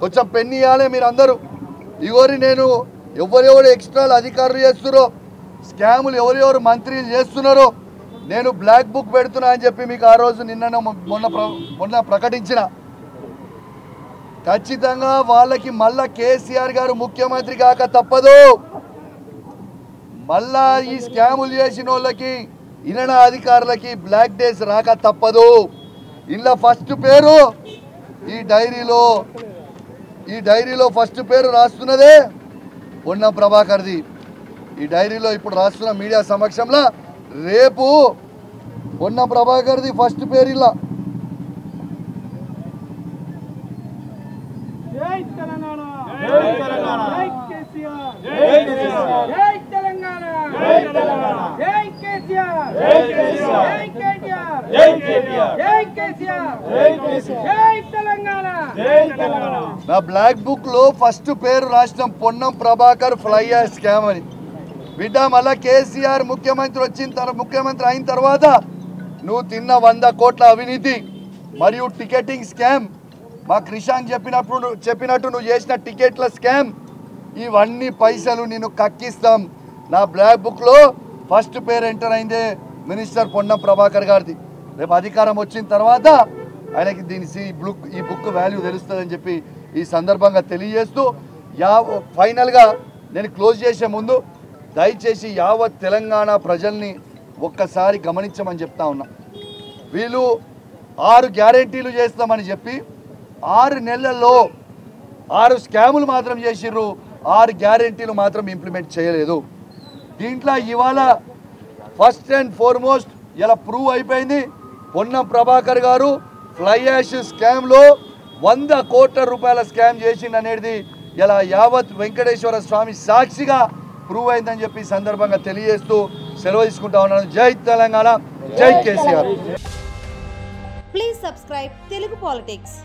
కొంచెం పెన్ ఇవ్వాలి మీరు అందరూ ఇవరి నేను ఎవరెవరు ఎక్స్ట్రాలు అధికారులు చేస్తున్నారో స్కాములు ఎవరెవరు మంత్రులు చేస్తున్నారో నేను బ్లాక్ బుక్ పెడుతున్నా అని చెప్పి మీకు ఆ రోజు నిన్న మొన్న ప్ర- మొన్న ప్రకటించిన. ఖచ్చితంగా వాళ్ళకి మళ్ళా కేసీఆర్ గారు ముఖ్యమంత్రి కాక తప్పదు. మళ్ళా ఈ స్కాములు చేసిన వాళ్ళకి ఇనన అధికారులకి బ్లాక్ డేస్ రాక తప్పదు. ఇలా ఫస్ట్ పేరు ఈ డైరీలో ఈ డైరీలో ఫస్ట్ పేరు రాస్తున్నదే పొన్నం ప్రభాకర్ది. ఈ డైరీలో ఇప్పుడు రాస్తున్న మీడియా సమక్షంలో రేపు పొన్నం ప్రభాకర్ది ఫస్ట్ పేరు ఇలా. జై తెలంగాణ. జై తెలంగాణ. జై కేసీఆర్. జై కేసీఆర్. జై తెలంగాణ. జై తెలంగాణ. జై కేసీఆర్. జై నా బ్లాక్ బుక్లో ఫస్ట్ పేరు రాసిన పొన్నం ప్రభాకర్ ఫ్లైయర్ స్కామ్ అని. బిడ్డ మళ్ళా కేసీఆర్ ముఖ్యమంత్రి వచ్చిన తర్వాత ముఖ్యమంత్రి అయిన తర్వాత నువ్వు తిన్న వంద కోట్ల అవినీతి మరియు టికెటింగ్ స్కామ్ మా క్రిషాన్ చెప్పినప్పుడు చెప్పినట్టు నువ్వు చేసిన టికెట్ల స్కామ్ ఇవన్నీ పైసలు నేను కక్కిస్తాం. నా బ్లాక్ బుక్లో ఫస్ట్ పేరు ఎంటర్ అయిందే మినిస్టర్ పొన్నం ప్రభాకర్ గారిది. రేపు అధికారం వచ్చిన తర్వాత ఆయనకి దీని ఈ బుక్ ఈ బుక్ వాల్యూ తెలుస్తుందని చెప్పి ఈ సందర్భంగా తెలియజేస్తూ యా ఫైనల్గా నేను క్లోజ్ చేసే ముందు దయచేసి యావత్ తెలంగాణ ప్రజల్ని ఒక్కసారి గమనించమని చెప్తా ఉన్నా. వీళ్ళు ఆరు గ్యారెంటీలు చేస్తామని చెప్పి ఆరు నెలల్లో ఆరు స్కాములు మాత్రం చేసిర్రు ఆరు గ్యారెంటీలు మాత్రం ఇంప్లిమెంట్ చేయలేదు. దీంట్లో ఇవాళ ఫస్ట్ అండ్ ఫార్మోస్ట్ ఇలా ప్రూవ్ అయిపోయింది. పొన్నం ప్రభాకర్ గారు ఫ్లై యాష్ స్కామ్లో వంద కోట్ల రూపాయల స్కామ్ చేసింది అనేది ఇలా యావత్ వెంకటేశ్వర స్వామి సాక్షిగా ప్రూవ్ అయిందని చెప్పి సందర్భంగా తెలియజేస్తూ సెలవు తీసుకుంటా ఉన్నాను. జై తెలంగాణ. జై KCR. Please subscribe Telugu politics